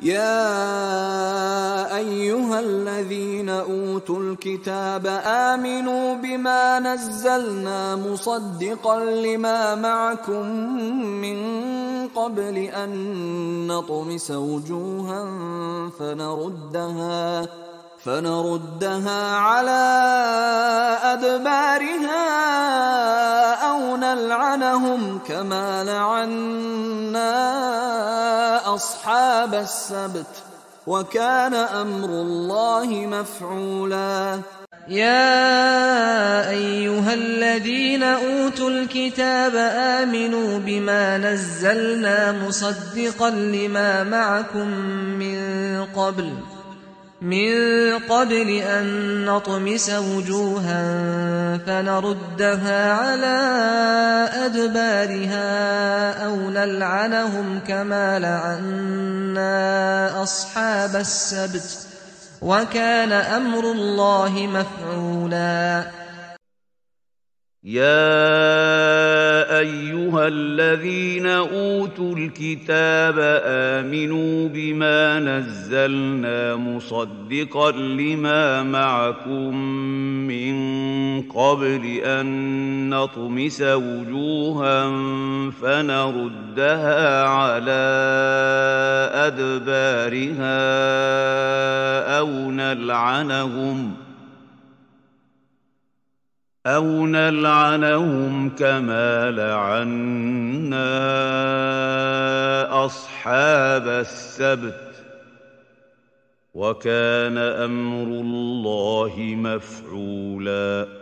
يا أيها الذين أوتوا الكتاب آمنوا بما نزلنا مصدقا لما معكم من قبل أن نطمس وجوها فنردها فنردها على أدبارها نلعنهم كما لعنا أصحاب السبت وكان أمر الله مفعولا. يا أيها الذين أوتوا الكتاب آمنوا بما نزلنا مصدقا لما معكم من قبل من قبل أن نطمس وجوها فنردها على أدبارها أو نلعنهم كما لعنا أصحاب السبت وكان أمر الله مفعولا. يا أيها الذين أوتوا الكتاب آمنوا بما نزلنا مصدقا لما معكم من قبل أن نطمس وجوها فنردها على أدبارها أو نلعنهم أو نلعنهم كما لعنا أصحاب السبت وكان أمر الله مفعولاً